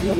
Some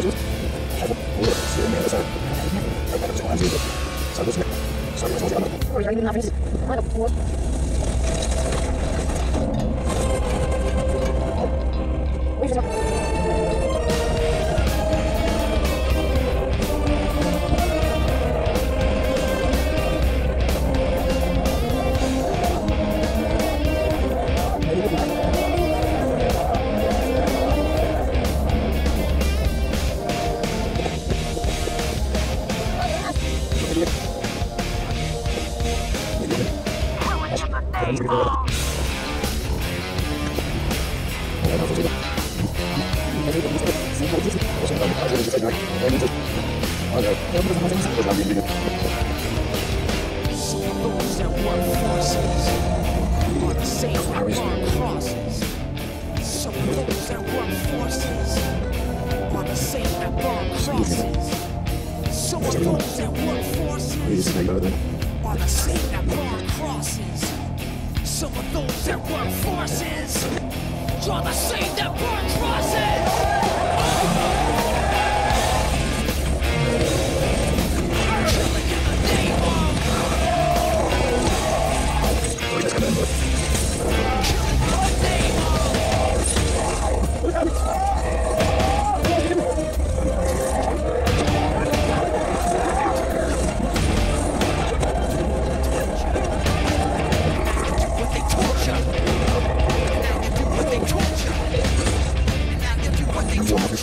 Some of those that work forces are the same at our crosses. Some of those that burn crosses. Some of those that work forces are the same that burn crosses.